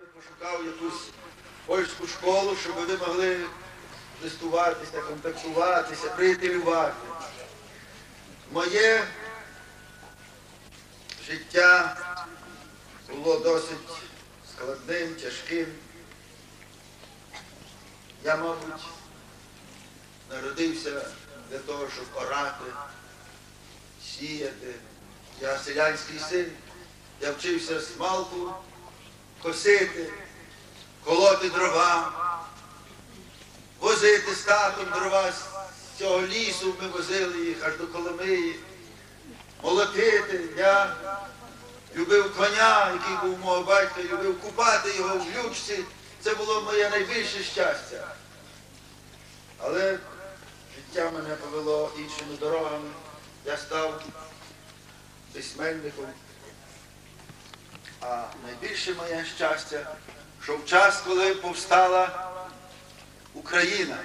би пошукав якусь польську школу, щоб ви могли листуватися, контактуватися, приятелювати. Моє життя було досить складним, тяжким. Я, мабуть, народився для того, щоб орати, сіяти. Я селянський син, я вчився смалку косити, колоти дрова, возити з татом дрова з цього лісу, ми возили їх аж до Коломиї, молотити. Я любив коня, який був мого батька, любив купати його в ключці. Це було моє найбільше щастя. Але життя мене повело іншими дорогами. Я став письменником. А найбільше моє щастя, що в час, коли повстала Україна,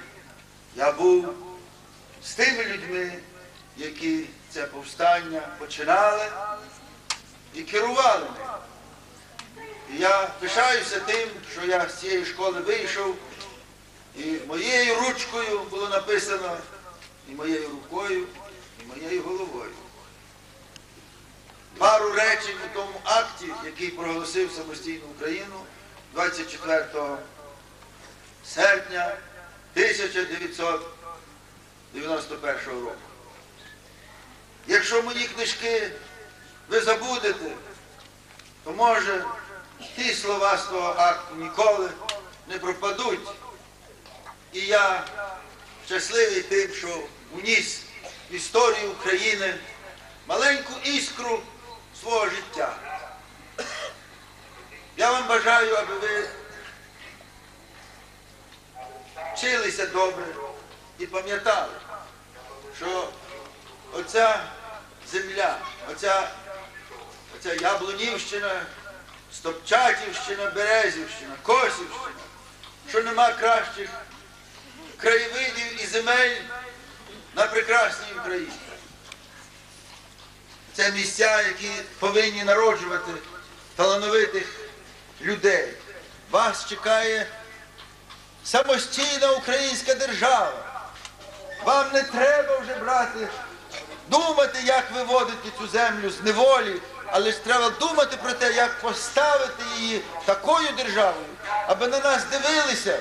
я був з тими людьми, які це повстання починали і керували ним. І я пишаюся тим, що я з цієї школи вийшов, і моєю ручкою було написано, і моєю рукою, і моєю головою. Пару речень у тому акті, який проголосив самостійну Україну 24 серпня 1991 року. Якщо мої книжки ви забудете, то може ті слова з того акту ніколи не пропадуть. І я щасливий тим, що уніс в історію України маленьку іскру свого життя. Я вам бажаю, аби ви вчилися добре і пам'ятали, що оця земля, оця, оця Яблунівщина, Стопчатівщина, Березівщина, Косівщина, що нема кращих краєвидів і земель на прекрасній Україні. Це місця, які повинні народжувати талановитих людей. Вас чекає самостійна українська держава. Вам не треба вже брати, думати, як виводити цю землю з неволі, але ж треба думати про те, як поставити її такою державою, аби на нас дивилися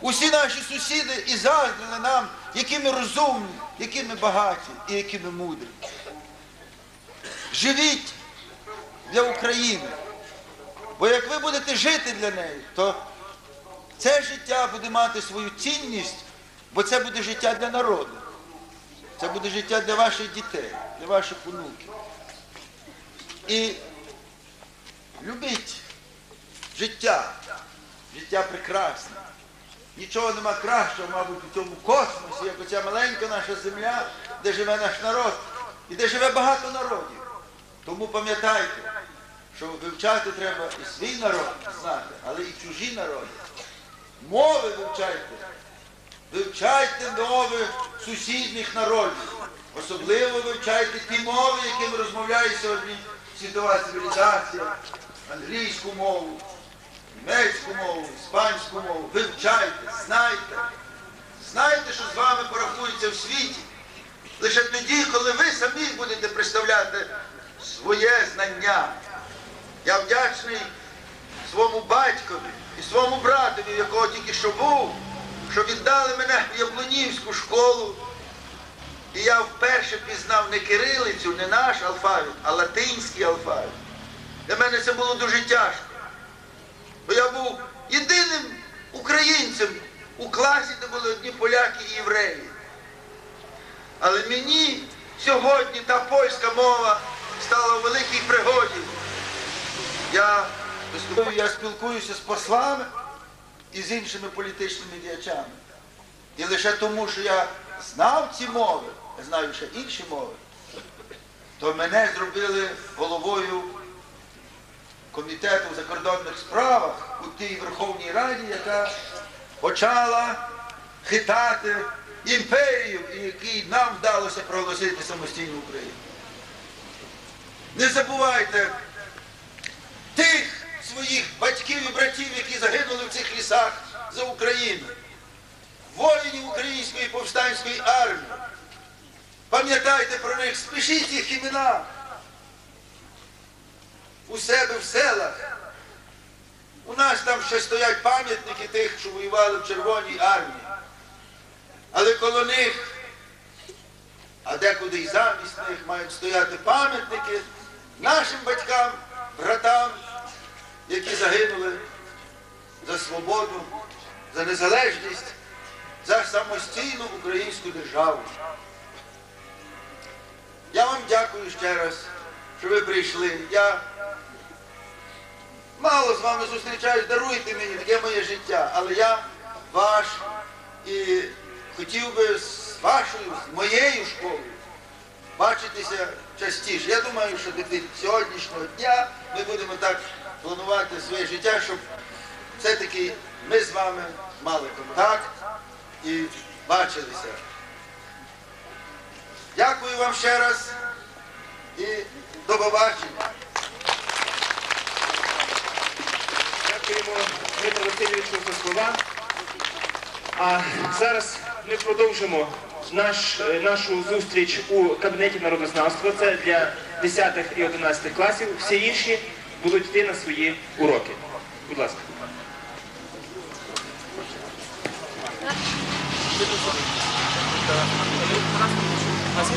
усі наші сусіди і заздрили нам, які ми розумні, які ми багаті і які ми мудрі. Живіть для України. Бо як ви будете жити для неї, то це життя буде мати свою цінність, бо це буде життя для народу. Це буде життя для ваших дітей, для ваших онуків. І любіть життя. Життя прекрасне. Нічого нема кращого, мабуть, у цьому космосі, як оця маленька наша земля, де живе наш народ і де живе багато народів. Тому пам'ятайте, що вивчати треба і свій народ знати, але і чужі народи. Мови вивчайте. Вивчайте мови сусідніх народів. Особливо вивчайте ті мови, якими розмовляє сьогодні світова цивілізація, англійську мову, німецьку мову, іспанську мову. Вивчайте, знайте. Знайте, що з вами порахується в світі. Лише тоді, коли ви самі будете представляти своє знання. Я вдячний своєму батькові і своєму братові, якого тільки що був, що віддали мене в Яблунівську школу. І я вперше пізнав не кирилицю, не наш алфавіт, а латинський алфавіт. Для мене це було дуже тяжко. Бо я був єдиним українцем у класі, де були одні поляки і євреї. Але мені сьогодні та польська мова стала у великій пригоді. Я я спілкуюся з послами і з іншими політичними діячами. І лише тому, що я знав ці мови, я знаю ще інші мови, то мене зробили головою комітету в закордонних справах у тій Верховній Раді, яка почала хитати імперію, якій нам вдалося проголосити самостійну Україну. Не забувайте тих своїх батьків і братів, які загинули в цих лісах за Україну, воїнів української повстанської армії. Пам'ятайте про них, спишіть їх імена у себе в селах. У нас там ще стоять пам'ятники тих, що воювали в Червоній армії. Але коло них, а декуди і замість них мають стояти пам'ятники нашим батькам, братам, які загинули за свободу, за незалежність, за самостійну українську державу. Я вам дякую ще раз, що ви прийшли. Я мало з вами зустрічаюсь, даруйте мені таке моє життя, але я ваш і хотів би з вашою, з моєю школою бачитися частіше. Я думаю, що від сьогоднішнього дня ми будемо так планувати своє життя, щоб все-таки ми з вами мали контакт і бачилися. Дякую вам ще раз і до побачення. Дякуємо Дмитру Васильовичу за слова. А зараз ми продовжимо наш, е, нашу зустріч у кабінеті народознавства. Це для 10 і 11 класів. Всі інші будуть йти на свої уроки. Будь ласка. А з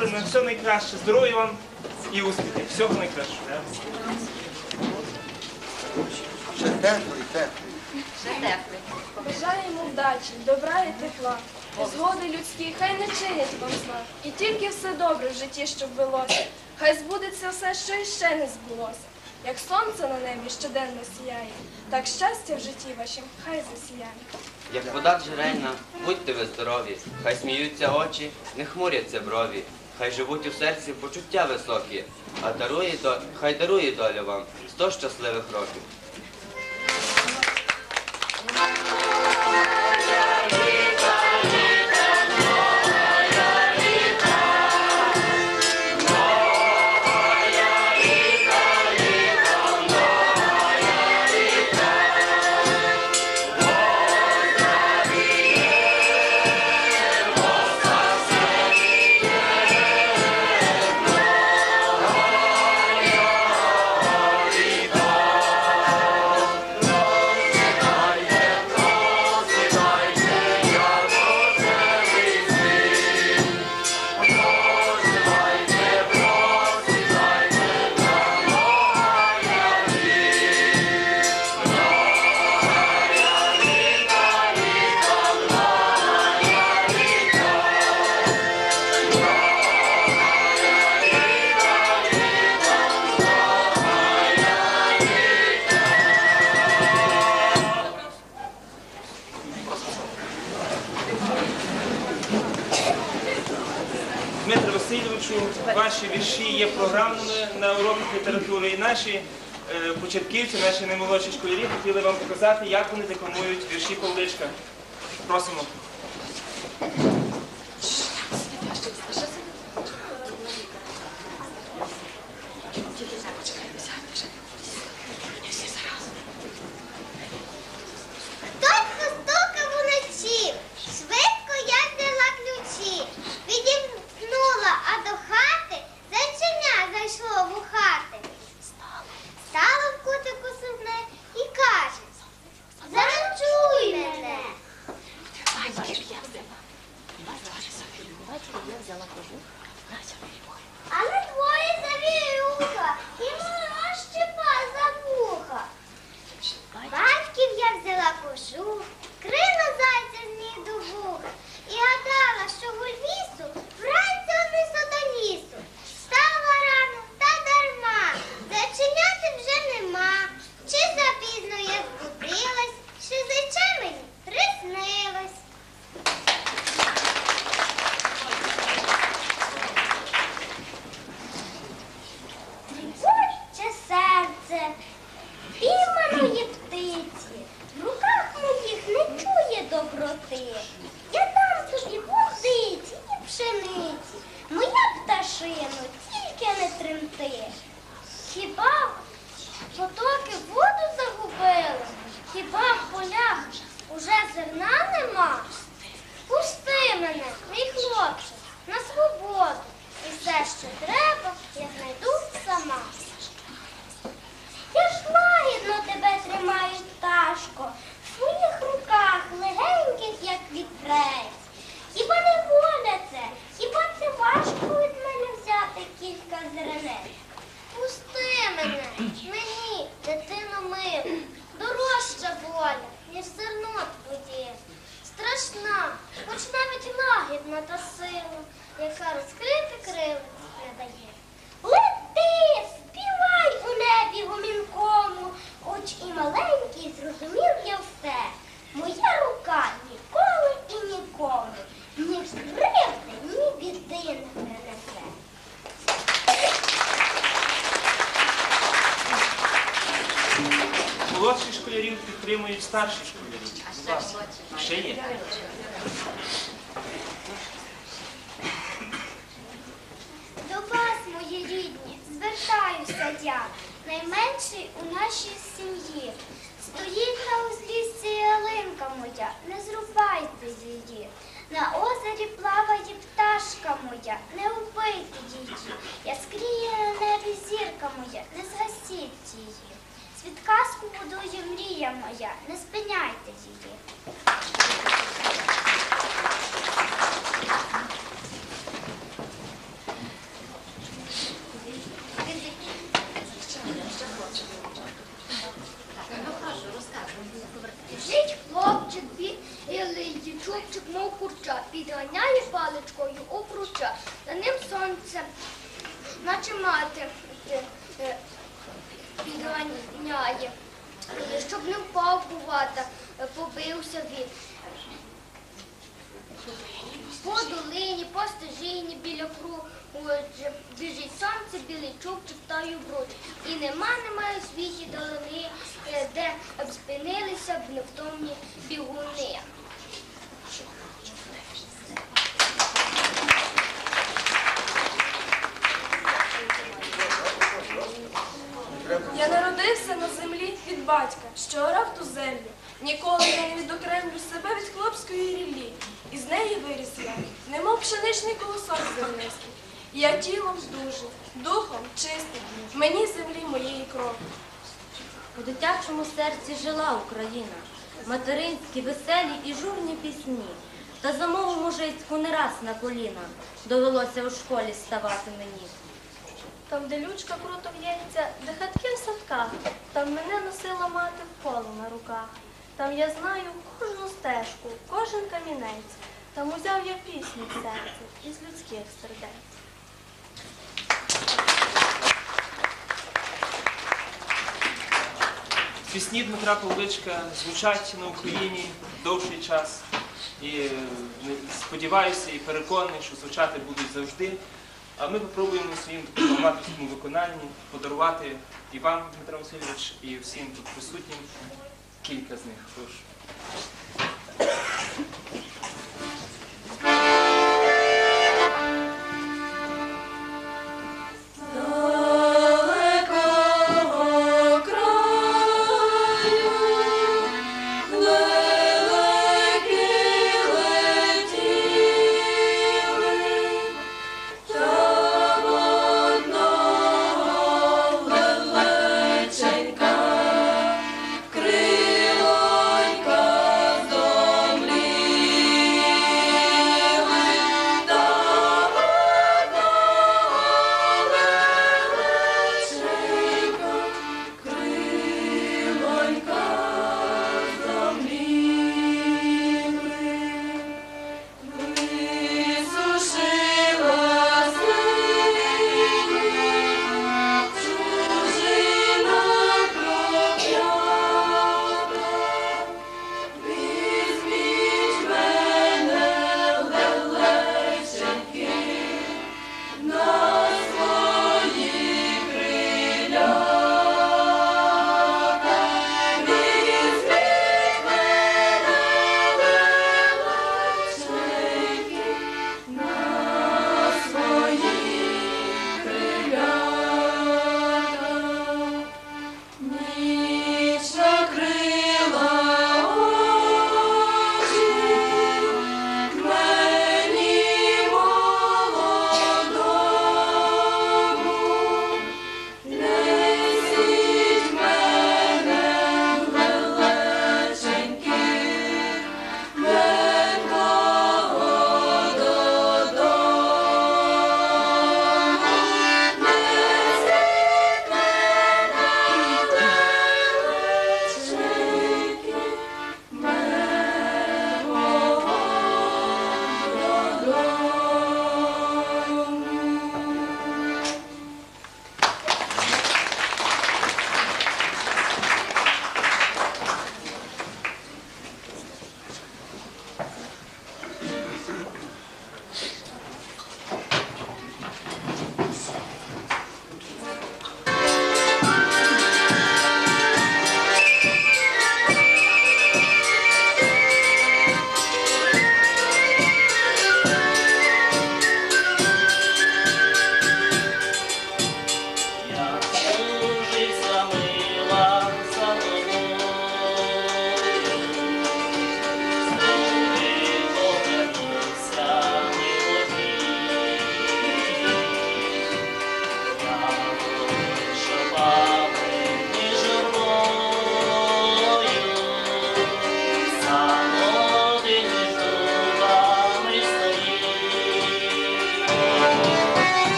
добре, на все найкраще. Здоров'я вам і успіхів. Всього найкращого. Ще теплий, теплий. Ще теплий. Бажаємо вдачі, добра і тепла. Згоди людські, хай не чинять вам зла. І тільки все добре в житті, щоб велося. Хай збудеться все, що іще не збулося. Як сонце на небі щоденно сіяє, так щастя в житті вашім хай засіяє. Як вода джерельна, будьте ви здорові, хай сміються очі, не хмуряться брові, хай живуть у серці почуття високі, а дарує хай дарує доля вам сто щасливих років. Початківці, наші наймолодші школярі хотіли вам показати, як вони декламують вірші Павличка. Просимо. starszych тілом дужий, духом чистий, мені землі моєї крові. У дитячому серці жила Україна, материнські, веселі і журні пісні. Та за мову мужицьку не раз на коліна довелося у школі ставати мені. Там, де лючка круто в'ється, де хатки в садках, там мене носила мати в коло на руках. Там я знаю кожну стежку, кожен камінець. Там узяв я пісню в серці із людських сердець. Пісні Дмитра Павличка звучать на Україні довший час. І е, сподіваюся і переконаний, що звучати будуть завжди. А ми спробуємо своїм такому аматорському виконанні подарувати і вам, Дмитро Васильович, і всім тут присутнім кілька з них. Прошу.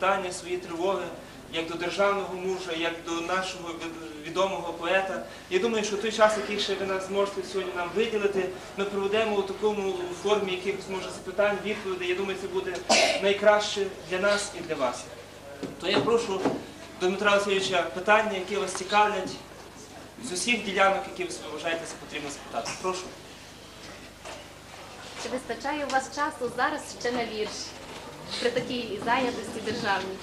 Вас свої тривоги, як до державного мужа, як до нашого відомого поета. Я думаю, що той час, який ще ви нас зможете сьогодні нам виділити, ми проведемо у такому формі якихось може запитань, відповідей. Я думаю, це буде найкраще для нас і для вас. То я прошу Дмитра Васильовича питання, які вас цікавлять з усіх ділянок, які ви вважаєте потрібно спитати. Прошу. Чи вистачає у вас часу зараз ще на вірш при такій зайнятості державній?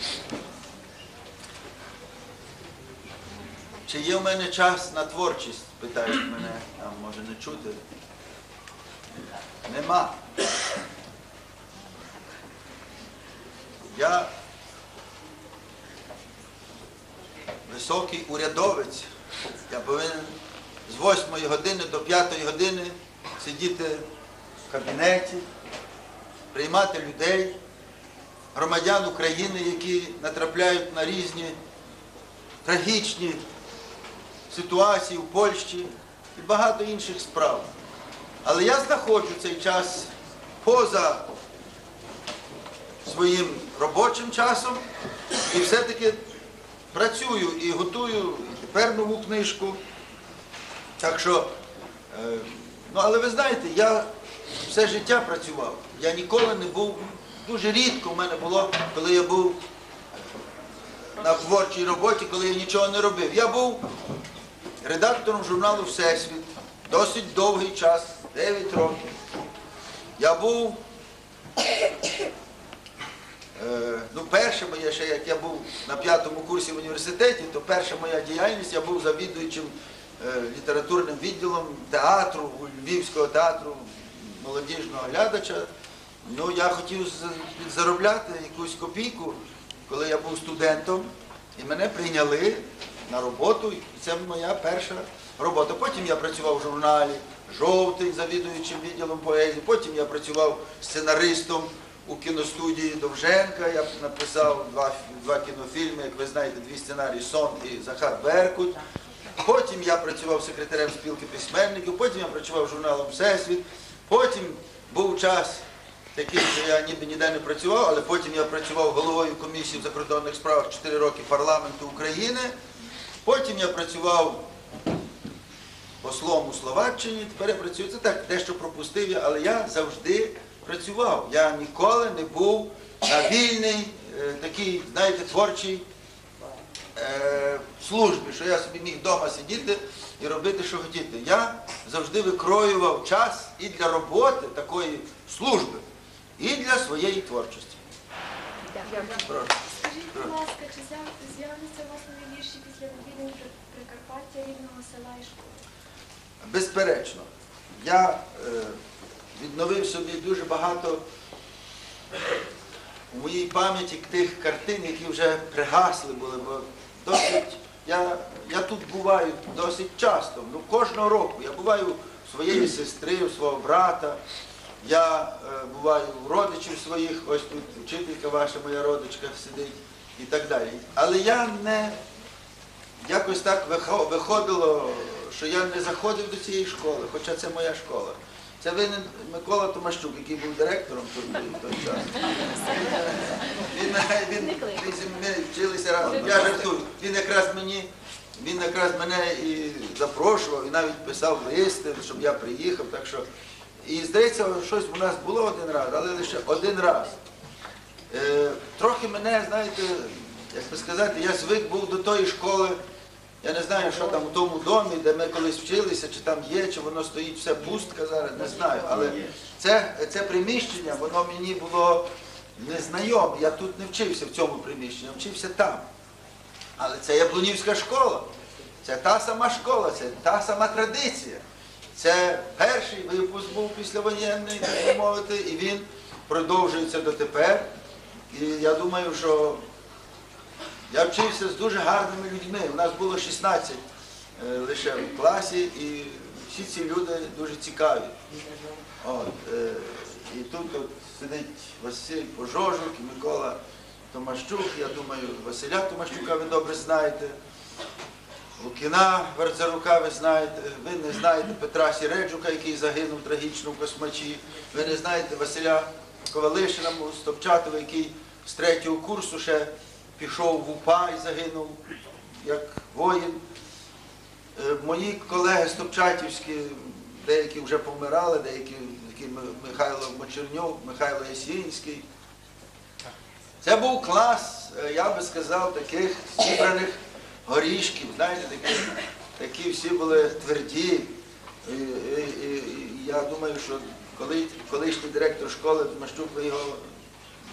Чи є в мене час на творчість? Питають мене, а може не чути. Нема. Я високий урядовець. Я повинен з 8 години до 5 години сидіти в кабінеті, приймати людей, громадян України, які натрапляють на різні трагічні ситуації в Польщі і багато інших справ. Але я знаходжу цей час поза своїм робочим часом і все-таки працюю і готую тепер нову книжку. Так що, е, ну але ви знаєте, я все життя працював. Я ніколи не був, дуже рідко в мене було, коли я був на творчій роботі, коли я нічого не робив. Я був редактором журналу Всесвіт досить довгий час, 9 років. Я був, е, ну, перше моє ще, як я був на п'ятому курсі в університеті, то перша моя діяльність, я був завідуючим е, літературним відділом театру, Львівського театру молодіжного глядача. Ну, я хотів заробляти якусь копійку, коли я був студентом, і мене прийняли на роботу, і це моя перша робота. Потім я працював в журналі Жовтий, завідуючим відділом поезії, потім я працював сценаристом у кіностудії Довженка, я написав два, два кінофільми, як ви знаєте, дві сценарії Сон і Захар Беркут. Потім я працював секретарем спілки письменників, потім я працював журналом Всесвіт, потім був час такий, що я ніби ніде не працював, але потім я працював головою комісії в закордонних справах 4 роки парламенту України. Потім я працював послом у Словаччині, тепер я працюю. Це так, дещо пропустив я, але я завжди працював. Я ніколи не був на вільній, е, такій, знаєте, творчій е, службі, що я собі міг вдома сидіти і робити, що хотіти. Я завжди викроював час і для роботи такої служби, і для своєї творчості. Прошу. Скажіть, будь ласка, чи з'яв- з'являться у вас нові вірші після відвідин Прикарпаття, рідного села і школи? Безперечно, я е, відновив собі дуже багато у моїй пам'яті тих картин, які вже пригасли були, бо досить, я, я тут буваю досить часто, ну кожного року. Я буваю у своєї сестри, у свого брата, я е, буваю у родичів своїх, ось тут вчителька ваша, моя родичка сидить і так далі. Але я не якось так виходило, що я не заходив до цієї школи, хоча це моя школа. Це винен Микола Томащук, який був директором тут в той час. Він, він, він, ми вчилися разом. Я жартую. Він якраз мені, він якраз мене і запрошував, і навіть писав листи, щоб я приїхав. Так що, і здається, щось у нас було один раз, але лише один раз. Е, трохи мене, знаєте, як би сказати, я звик був до тої школи. Я не знаю, що там у тому домі, де ми колись вчилися, чи там є, чи воно стоїть все пустка зараз, не знаю. Але це, це приміщення, воно мені було незнайоме. Я тут не вчився в цьому приміщенні, я вчився там. Але це Яблунівська школа. Це та сама школа, це та сама традиція. Це перший випуск був післявоєнний, так би мовити, і він продовжується дотепер. І я думаю, що я вчився з дуже гарними людьми. У нас було 16 е, лише в класі, і всі ці люди дуже цікаві. От, е, і тут от сидить Василь Пожожук і Микола Томащук. Я думаю, Василя Томащука ви добре знаєте. Лукіна Варцарука, ви знаєте, ви не знаєте Петра Сіреджука, який загинув трагічно в космачі. Ви не знаєте Василя Ковалишина, Стопчатова, який з третього курсу ще пішов в УПА і загинув як воїн. Е, Мої колеги Стопчатівські, деякі вже помирали, деякі Михайло Мочернюк, Михайло Ясінський. Це був клас, е, я би сказав, таких зібраних горішків. Знаєте, такі, такі всі були тверді. І, і, і, я думаю, що коли, колишній директор школи Мащук, ви його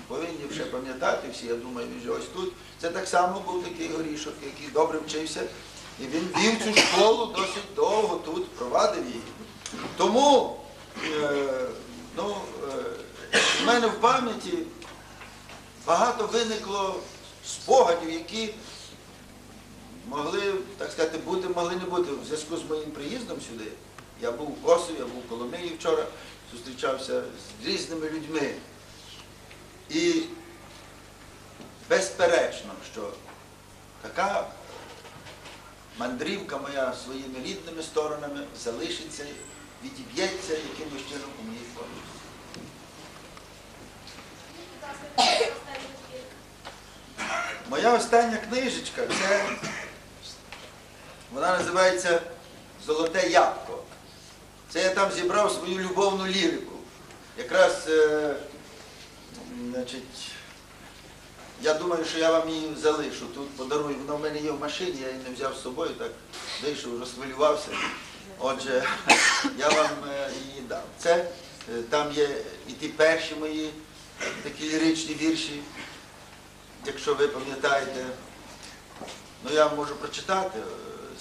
повинні вже пам'ятати всі, я думаю, він ось тут. Це так само був такий горішок, який добре вчився. І він вів цю школу досить довго тут, провадив її. Тому е, ну, е, в мене в пам'яті багато виникло спогадів, які могли, так сказати, бути, могли не бути в зв'язку з моїм приїздом сюди. Я був у Косові, я був в Коломиї вчора, зустрічався з різними людьми. І безперечно, що така мандрівка моя своїми рідними сторонами залишиться, відіб'ється якимось чином у моїй пам'яті. Моя остання книжечка це вона називається Золоте ябко. Це я там зібрав свою любовну лірику. Якраз, е, значить, я думаю, що я вам її залишу. Тут подарую. Вона в мене є в машині, я її не взяв з собою, так вийшов, розхвилювався. Отже, я вам е, її дам. Це е, там є і ті перші мої такі ліричні вірші, якщо ви пам'ятаєте. Ну я можу прочитати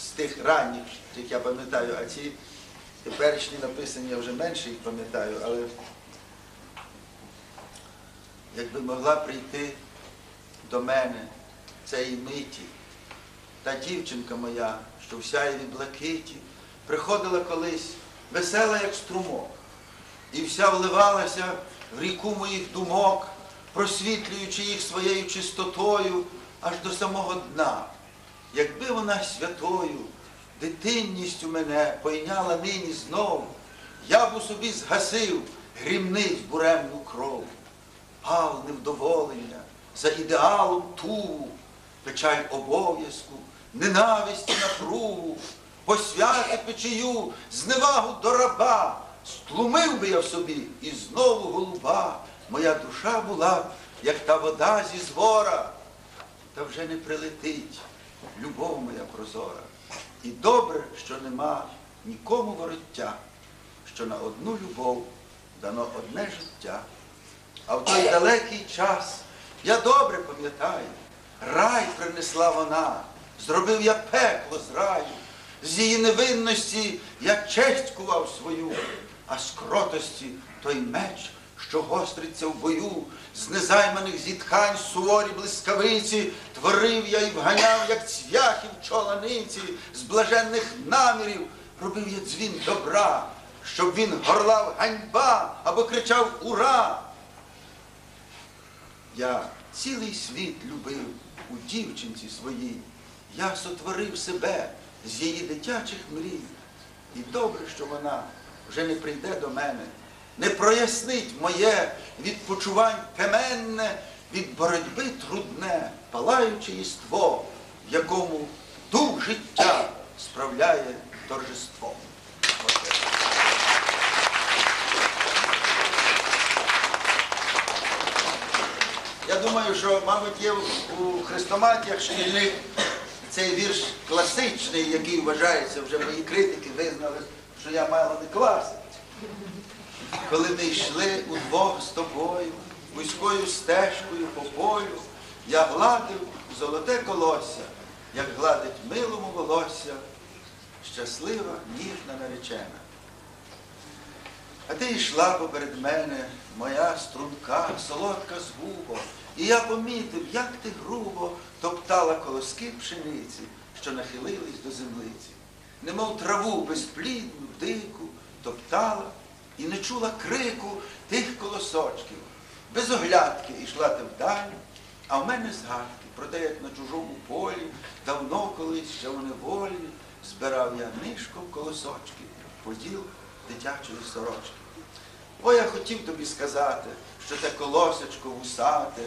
з тих ранніх, як я пам'ятаю, а ці теперішні написані я вже менше їх пам'ятаю, але якби могла прийти до мене цієї миті, та дівчинка моя, що в сяєві блакиті, приходила колись весела, як струмок, і вся вливалася в ріку моїх думок, просвітлюючи їх своєю чистотою аж до самого дна. Якби вона святою, дитинністю мене пойняла нині знов, я б у собі згасив грімниць буремну кров, пал невдоволення за ідеалом ту, печаль обов'язку, ненависті напругу, посвяти печію, зневагу до раба, стлумив би я в собі, і знову голуба, моя душа була, як та вода зі звора, та вже не прилетить любов моя прозора. І добре, що нема нікому вороття, що на одну любов дано одне життя. А в той далекий час я добре пам'ятаю, рай принесла вона, зробив я пекло з раю, з її невинності я честь кував свою, а з кротості той меч, що гостриться в бою, з незайманих зітхань суворі блискавиці, творив я і вганяв, як цвяхів чоланиці, з блаженних намірів робив я дзвін добра, щоб він горлав ганьба або кричав ура. Я цілий світ любив у дівчинці своїй. Я сотворив себе з її дитячих мрій. І добре, що вона вже не прийде до мене, не прояснить моє відпочувань теменне від боротьби трудне, палаюче єство, в якому дух життя справляє торжество. Я думаю, що, мабуть, є у хрестоматіях шкільних цей вірш класичний, який вважається, вже мої критики визнали, що я мало не класик. Коли ми йшли удвох з тобою, вузькою стежкою по полю, я гладив золоте колосся, як гладить милому волосся, щаслива, ніжна наречена. А ти йшла поперед мене, моя струнка, солодка згуба, і я помітив, як ти грубо топтала колоски пшениці, що нахилились до землиці, немов траву безплідну, дику, топтала і не чула крику тих колосочків. Без оглядки йшла ти вдаль, А в мене згадки про те, як на чужому полі, давно колись ще вони волі, збирав я нишком колосочки, поділ дитячої сорочки. О, я хотів тобі сказати, що те колосечко вусате,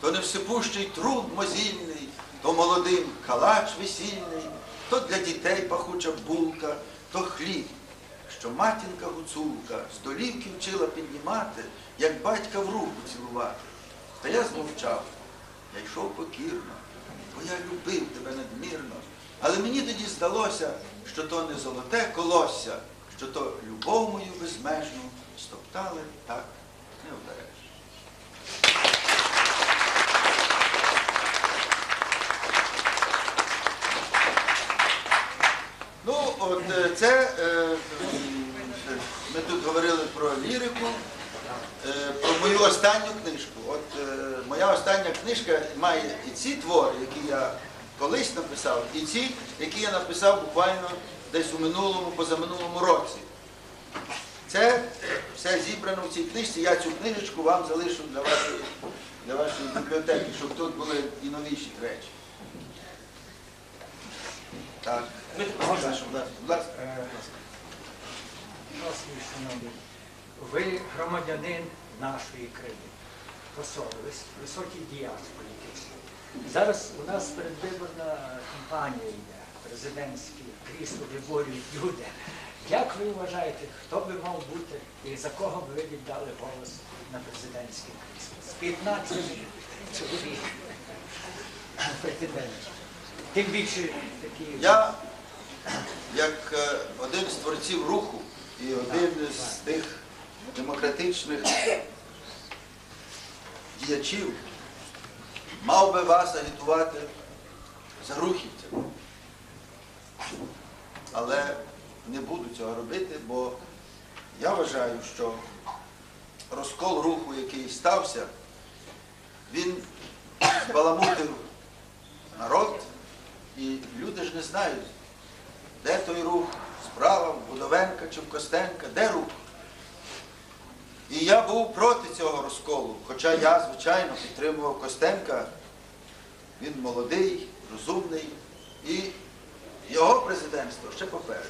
то не всепущий труд мозільний, то молодим калач весільний, то для дітей пахуча булка, то хліб, що матінка гуцулка з долівки вчила піднімати, як батька в руку цілувати. Та я змовчав, я йшов покірно, бо я любив тебе надмірно. Але мені тоді здалося, що то не золоте колосся, що то любов мою безмежну стоптали так не Ну, от е, це е, ми тут говорили про лірику, е, про мою останню книжку. От моя остання книжка має і ці твори, які я колись написав, і ці, які я написав буквально десь у минулому, позаминулому році. Це все зібрано в цій книжці. Я цю книжечку вам залишу для вашої, для вашої бібліотеки, щоб тут були і новіші речі. Так. Ви громадянин нашої країни, посол, вис- високий діяч політичний. Зараз у нас передвиборна кампанія йде, президентські крісло виборюють люди. Як ви вважаєте, хто би мав бути і за кого б ви віддали голос на президентське крісло? З 15 чоловік претендентів. Тим більше такі. Як е, один з творців руху і один з тих демократичних діячів, мав би вас агітувати за рухівцями. Але не буду цього робити, бо я вважаю, що розкол руху, який стався, він збаламутив народ, і люди ж не знають, де той рух, справа, Будовенка чи в Костенка, де рух. І я був проти цього розколу, хоча я, звичайно, підтримував Костенка. Він молодий, розумний і його президентство ще попереду.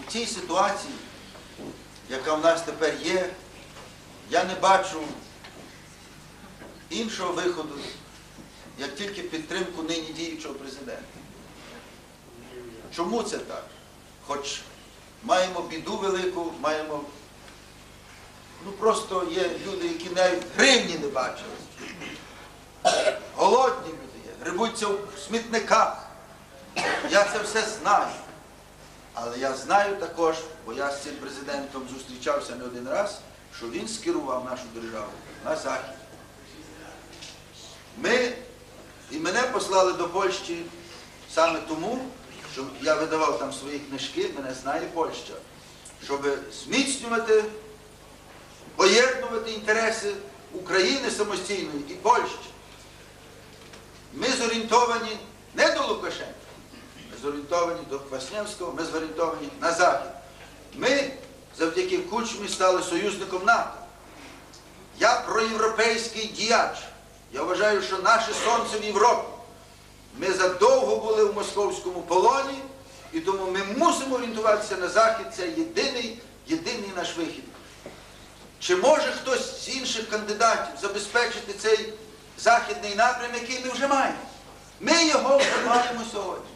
У цій ситуації, яка в нас тепер є, я не бачу іншого виходу, як тільки підтримку нині діючого президента. Чому це так? Хоч маємо біду велику, маємо. Ну просто є люди, які навіть гривні не бачили. Голодні люди є, грибуться в смітниках. Я це все знаю. Але я знаю також, бо я з цим президентом зустрічався не один раз, що він скерував нашу державу на захід. Ми і мене послали до Польщі саме тому, що я видавав там свої книжки, мене знає Польща, щоб зміцнювати, поєднувати інтереси України самостійної і Польщі. Ми зорієнтовані не до Лукашенка, ми зорієнтовані до Квасневського, ми зорієнтовані на Захід. Ми завдяки Кучмі стали союзником НАТО. Я проєвропейський діяч. Я вважаю, що наше сонце в Європі. Ми задовго були в московському полоні, і тому ми мусимо орієнтуватися на Захід. Це єдиний, єдиний наш вихід. Чи може хтось з інших кандидатів забезпечити цей західний напрям, який ми вже маємо? Ми його вже маємо сьогодні.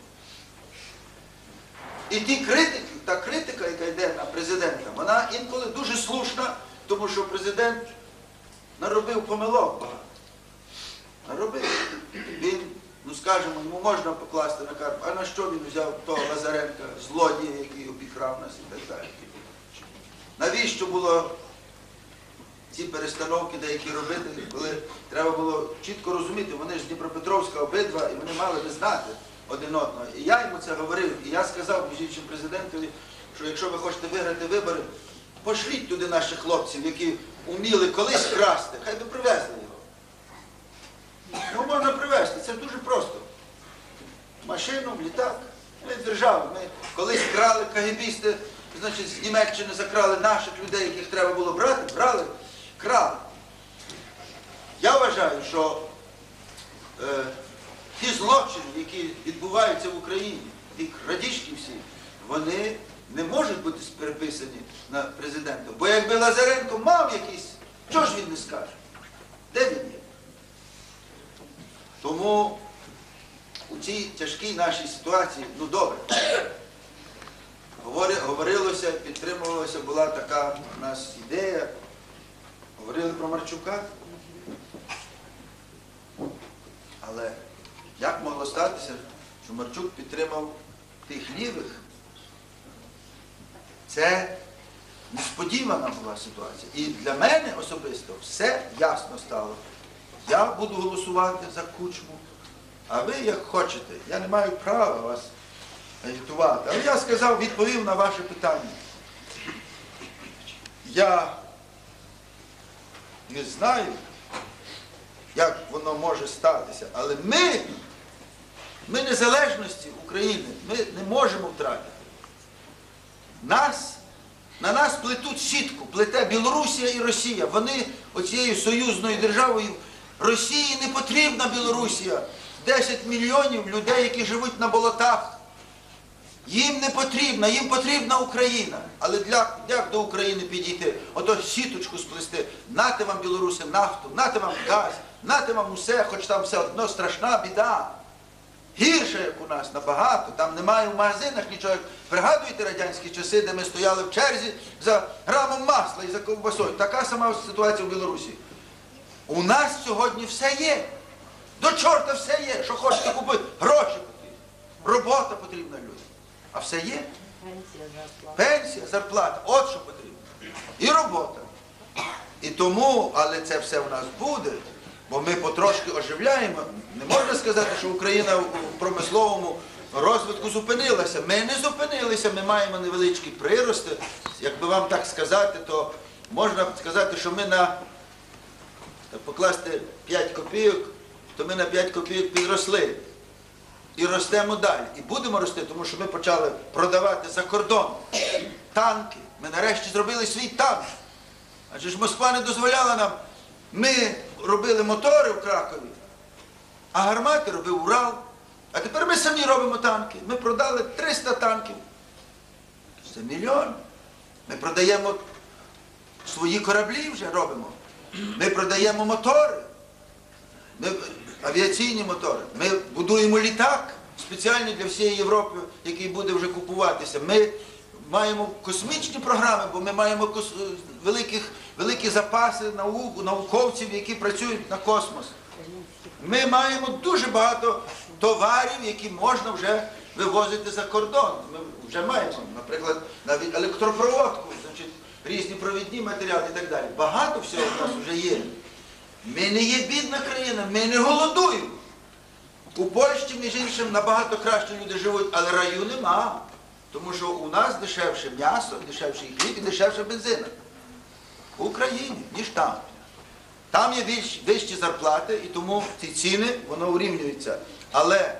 І ті критики, та критика, яка йде на президента, вона інколи дуже слушна, тому що президент наробив помилок багато. Наробив. Він, ну скажімо, йому можна покласти на карту, а на що він взяв того Лазаренка, злодія, який обікрав нас і так далі. Навіщо було ці перестановки деякі робити, коли треба було чітко розуміти, вони ж Дніпропетровська обидва, і вони мали би знати один одного. І я йому це говорив, і я сказав між президентові, що якщо ви хочете виграти вибори, пошліть туди наших хлопців, які вміли колись красти, хай би привезли його. Ну, можна привезти, це дуже просто. Машину, літак. Ми держава. Ми колись крали кагібісти, значить, з Німеччини закрали наших людей, яких треба було брати, брали, крали. Я вважаю, що е, ті злочини, які відбуваються в Україні, ті крадіжки всі, вони не можуть бути переписані на президента. Бо якби Лазаренко мав якийсь, чого ж він не скаже? Де він є? Тому у цій тяжкій нашій ситуації, ну добре, говорилося, підтримувалося, була така у нас ідея. Говорили про Марчука. Але як могло статися, що Марчук підтримав тих лівих? Це несподівана була ситуація. І для мене особисто все ясно стало. Я буду голосувати за кучму, а ви як хочете. Я не маю права вас агітувати. Але я сказав, відповів на ваше питання. Я не знаю, як воно може статися, але ми, ми незалежності України, ми не можемо втратити. Нас, на нас плетуть сітку, плете Білорусія і Росія. Вони оцією союзною державою Росії не потрібна Білорусія. 10 мільйонів людей, які живуть на болотах. Їм не потрібна, їм потрібна Україна. Але для, як до України підійти? Ото сіточку сплести, нате вам білоруси нафту, нате вам газ, нате вам усе, хоч там все одно страшна біда. Гірше, як у нас, набагато. Там немає в магазинах нічого. Пригадуєте радянські часи, де ми стояли в черзі за грамом масла і за ковбасою. Така сама ситуація в Білорусі. У нас сьогодні все є. До чорта все є. Що хочете купити? Гроші потрібні. Робота потрібна людям. А все є? Пенсія, зарплата. От що потрібно. І робота. І тому, але це все в нас буде, бо ми потрошки оживляємо. Не можна сказати, що Україна в промисловому розвитку зупинилася. Ми не зупинилися, ми маємо невеличкі прирости. Якби вам так сказати, то можна сказати, що ми на покласти 5 копійок, то ми на 5 копійок підросли. І ростемо далі. І будемо рости, тому що ми почали продавати за кордон танки. Ми нарешті зробили свій танк. Адже ж Москва не дозволяла нам. Ми робили мотори в Кракові, а гармати робив Урал. А тепер ми самі робимо танки. Ми продали 300 танків. Це мільйон. Ми продаємо свої кораблі вже робимо. Ми продаємо мотори. Ми, авіаційні мотори. Ми будуємо літак спеціально для всієї Європи, який буде вже купуватися. Ми маємо космічні програми, бо ми маємо кос... великих, великі запаси наук, науковців, які працюють на космос. Ми маємо дуже багато товарів, які можна вже вивозити за кордон. Ми вже маємо, наприклад, навіть електропроводку, різні провідні матеріали і так далі. Багато всього в нас вже є. Ми не є бідна країна, ми не голодуємо. У Польщі, між іншим, набагато краще люди живуть, але раю нема. Тому що у нас дешевше м'ясо, дешевший хліб і дешевше бензина. В Україні, ніж там. Там є вищ- вищі зарплати, і тому ці ціни, воно урівнюється. Але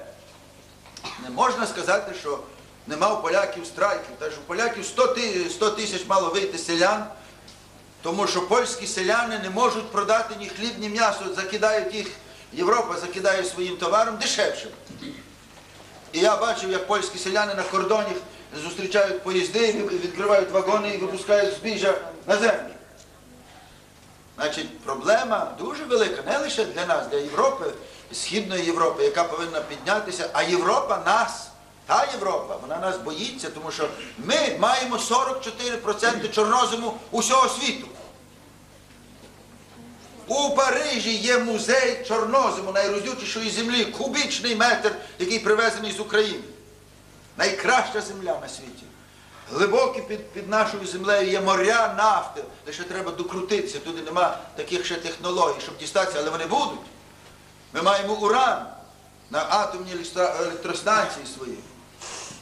не можна сказати, що нема у поляків страйків. Та ж у поляків 100 тисяч мало вийти селян, тому що польські селяни не можуть продати ні хліб, ні м'ясо, закидають їх, Європа закидає своїм товаром дешевшим. І я бачив, як польські селяни на кордоні зустрічають поїзди, відкривають вагони і випускають збіжжя на землю. Значить, проблема дуже велика, не лише для нас, для Європи, Східної Європи, яка повинна піднятися, а Європа нас. Та Європа, вона нас боїться, тому що ми маємо 44% чорнозиму усього світу. У Парижі є музей чорнозиму найрозючішої землі, кубічний метр, який привезений з України. Найкраща земля на світі. Глибокі під, під нашою землею є моря нафти. Лише треба докрутитися, туди нема таких ще технологій, щоб дістатися, але вони будуть. Ми маємо уран на атомній електростанції свої.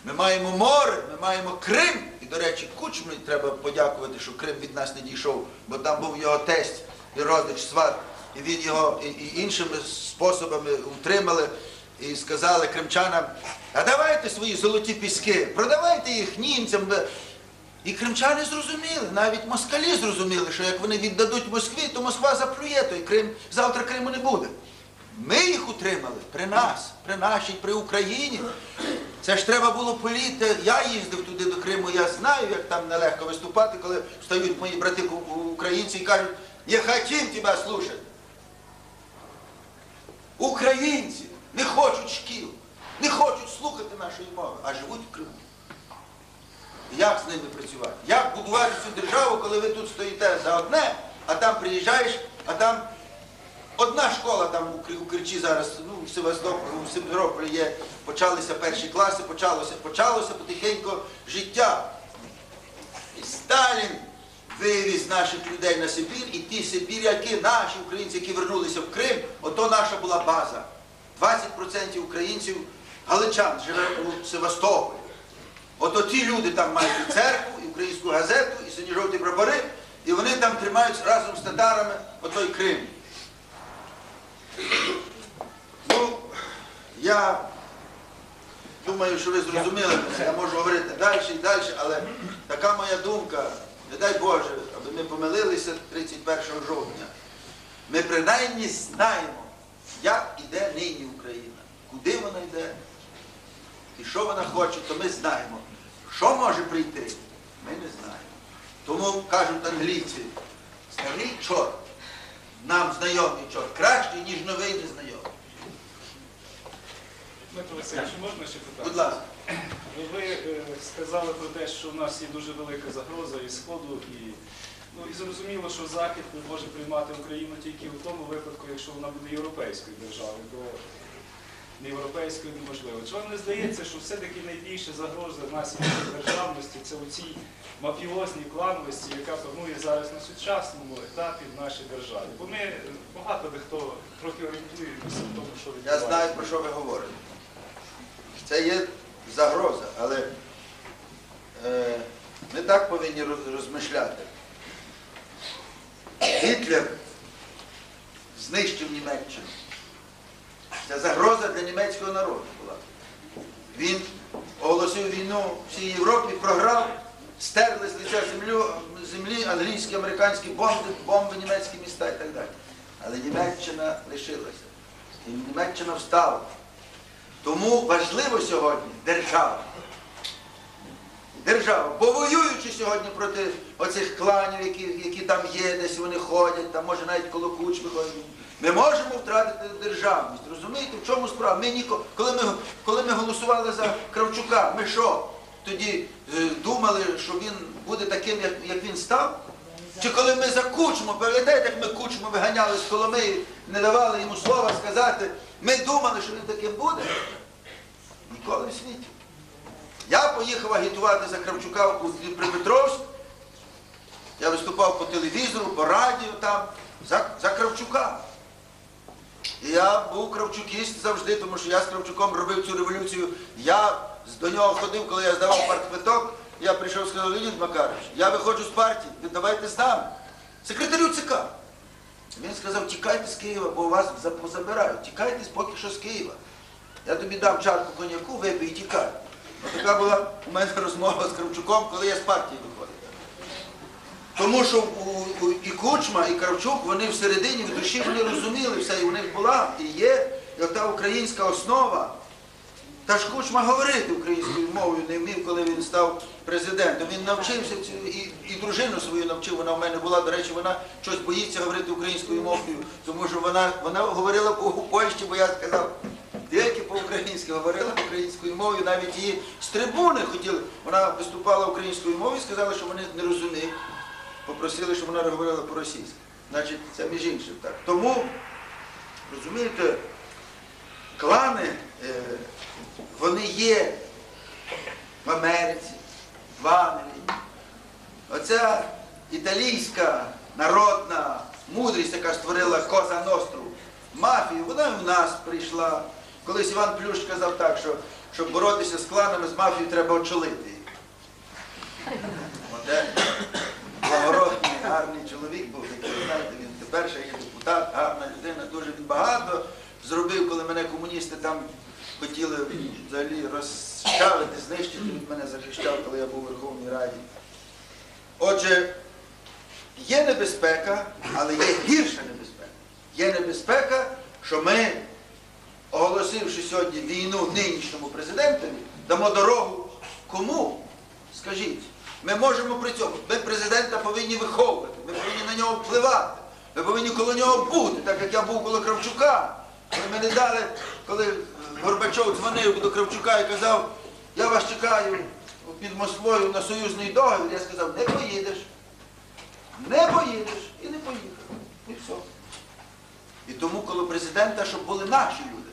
Ми маємо море, ми маємо Крим. І, до речі, Кучмі треба подякувати, що Крим від нас не дійшов, бо там був його тесть і родич, сват. І він його і, і іншими способами утримали і сказали кримчанам, а давайте свої золоті піски, продавайте їх німцям. І кримчани зрозуміли, навіть москалі зрозуміли, що як вони віддадуть Москві, то Москва заплює, то і Крим, завтра Криму не буде. Ми їх утримали при нас, при нашій, при Україні. Це ж треба було політи. Я їздив туди до Криму, я знаю, як там нелегко виступати, коли встають мої брати українці і кажуть, не хотім тебе слухати. Українці не хочуть шкіл, не хочуть слухати нашої мови, а живуть в Криму. Як з ними працювати? Як будувати цю державу, коли ви тут стоїте за одне, а там приїжджаєш, а там одна школа там у Кри- у Керчі зараз, ну, в Севастополі, у Симферополі є, почалися перші класи, почалося, почалося потихеньку життя. І Сталін вивіз наших людей на Сибір, і ті Сибіряки, наші українці, які вернулися в Крим, ото наша була база. 20% українців, галичан, живе у Севастополі. Ото ті люди там мають і церкву, і українську газету, і сині-жовті прапори, і вони там тримають разом з татарами отой Крим. Ну, я думаю, що ви зрозуміли. Я можу говорити далі і далі, але така моя думка, не дай Боже, аби ми помилилися 31 жовтня. Ми принаймні знаємо, як іде нині Україна, куди вона йде і що вона хоче, то ми знаємо. Що може прийти, ми не знаємо. Тому кажуть англійці, старий чорт, нам знайомий чорт, кращий, ніж новий незнайомий. Дмитро Васильович, можна ще питання? Будь ласка. Ну, Ви е, сказали про те, що в нас є дуже велика загроза із Сходу, і, ну, і зрозуміло, що Захід може приймати Україну тільки в тому випадку, якщо вона буде європейською державою, бо не європейською неможливо. Чи вам не здається, що все-таки найбільша загроза нашій державності це у цій мафіозній клановості, яка панує зараз на сучасному етапі в нашій державі? Бо ми е, багато дехто трохи орієнтуємося в тому, що Я знаю, про що ви говорите. Це є загроза, але е, ми так повинні розмишляти. Гітлер знищив Німеччину. Це загроза для німецького народу була. Він оголосив війну всій Європі, програв, стерли з лиця землю, землі англійські, американські бомби, бомби німецькі міста і так далі. Але Німеччина лишилася. І Німеччина встала. Тому важливо сьогодні держава. Держава, бо воюючи сьогодні проти оцих кланів, які, які там є, десь вони ходять, там може навіть коло кучми ходять. Ми можемо втратити державність. Розумієте, в чому справа? Ми ніко... коли, ми, коли ми голосували за Кравчука, ми що? Тоді е, думали, що він буде таким, як, він став? Чи коли ми за кучму, пам'ятаєте, як ми кучму виганяли з Коломиї, не давали йому слова сказати, ми думали, що він таким буде? Ніколи в світі. Я поїхав агітувати за Кравчука у Дніпропетровськ. Я виступав по телевізору, по радіо там, за, за Кравчука. І я був кравчукіст завжди, тому що я з Кравчуком робив цю революцію. Я до нього ходив, коли я здавав партквиток, я прийшов і сказав, Леонід Макарович, я виходжу з партії, давайте з нами. Секретарю ЦК. Він сказав, тікайте з Києва, бо вас за- позабирають. Тікайте поки що з Києва. Я тобі дам чарку коньяку, випий і тікай. Така була у мене розмова з Кравчуком, коли я з партії виходив. Тому що і Кучма, і Кравчук, вони всередині, в душі вони розуміли все, і у них була, і є, і ота українська основа. Та ж Кучма говорити українською мовою не вмів, коли він став президентом. Він навчився і, і дружину свою навчив. Вона в мене була, до речі, вона щось боїться говорити українською мовою, тому що вона, вона говорила по Польщі, бо я сказав, деякі по-українськи говорила українською мовою, навіть її з трибуни хотіли. Вона виступала українською мовою сказала, що вони не розуміють. Попросили, щоб вона говорила по-російськи. Значить, це між іншим так. Тому, розумієте, клани, е, вони є в Америці, в Англії. Оця італійська народна мудрість, яка створила Коза Ностру, мафію, вона і в нас прийшла. Колись Іван Плющ казав так, що щоб боротися з кланами, з мафією треба очолити їх. Благородний, гарний чоловік був, такий, знаєте, він тепер ще є депутат, гарна людина, дуже він багато зробив, коли мене комуністи там хотіли взагалі розчавити, знищити, він мене захищав, коли я був у Верховній Раді. Отже, є небезпека, але є гірша небезпека. Є небезпека, що ми, оголосивши сьогодні війну нинішньому президентові, дамо дорогу кому? Скажіть, ми можемо при цьому, ми президента повинні виховувати, ми повинні на нього впливати, ми повинні коло нього бути, так як я був коло Кравчука. Коли ми не дали, коли Горбачов дзвонив до Кравчука і казав, я вас чекаю під Москвою на союзний договір, я сказав, не поїдеш, не поїдеш і не поїхав. І все. І тому, коли президента, щоб були наші люди,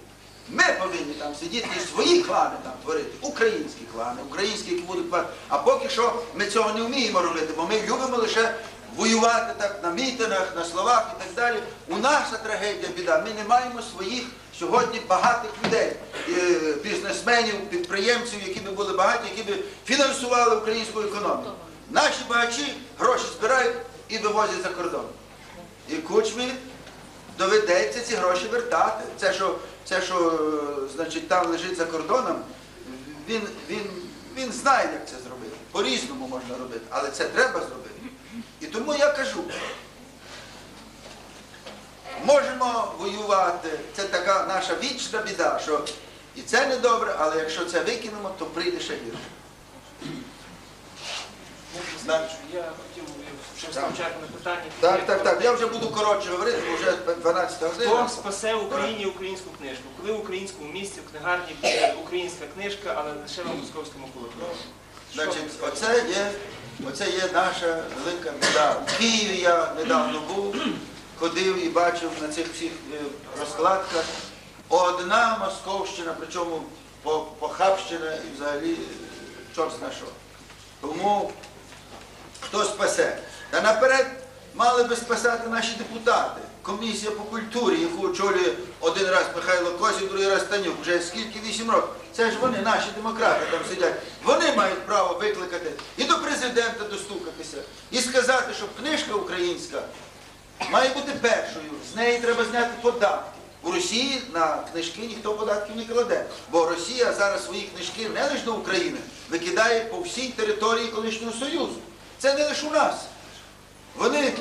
ми повинні там сидіти і свої клани там творити, українські клани, українські, які будуть клани. А поки що ми цього не вміємо робити, бо ми любимо лише воювати так на мітинах, на словах і так далі. У наша трагедія біда. Ми не маємо своїх сьогодні багатих людей, е, бізнесменів, підприємців, які би були багаті, які би фінансували українську економіку. Наші багачі гроші збирають і вивозять за кордон. І кучмі доведеться ці гроші вертати. Це, що, е, там лежить за кордоном, він знає, як це зробити. По-різному можна робити, але це треба зробити. І тому я кажу, можемо воювати, це така наша вічна біда, що і це не добре, але якщо це викинемо, то прийде ще гірше. Я хотів ще на питання. Так, так, так. Я вже буду коротше говорити, бо вже 12 Хто година. спасе Україні українську книжку? Коли в українському місті в книгарні буде українська книжка, але лише на московському кулаку? Значить, оце є, оце є наша велика біда. У Києві я недавно був, ходив і бачив на цих всіх е, розкладках. Одна Московщина, причому похабщина і взагалі е, чорт зна що. Тому хто спасе? Та наперед мали би спасати наші депутати. Комісія по культурі, яку очолює один раз Михайло Козів, другий раз Танюк, вже скільки вісім років. Це ж вони, наші демократи там сидять. Вони мають право викликати і до президента достукатися, і сказати, щоб книжка українська має бути першою. З неї треба зняти податки. У Росії на книжки ніхто податків не кладе. Бо Росія зараз свої книжки не лише до України викидає по всій території колишнього Союзу. Це не лише у нас. Вони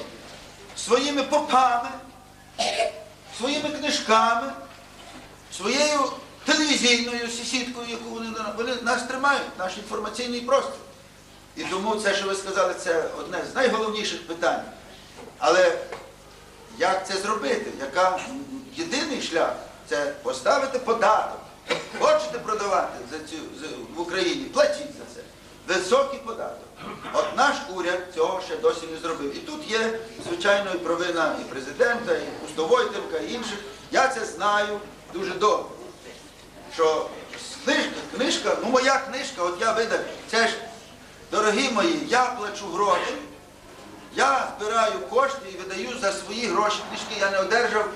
своїми попами, своїми книжками, своєю телевізійною сусідкою, яку вони, вони нас тримають, наш інформаційний простір. І тому це, що ви сказали, це одне з найголовніших питань. Але як це зробити? Яка єдиний шлях це поставити податок. Хочете продавати за цю, за- в Україні, платіть за це. Високий податок. От наш уряд цього ще досі не зробив. І тут є, звичайно, і провина і президента, і Пустовойтенка, і інших. Я це знаю дуже добре. Що книжка, книжка, ну моя книжка, от я видав, це ж, дорогі мої, я плачу гроші. Я збираю кошти і видаю за свої гроші книжки. Я не одержав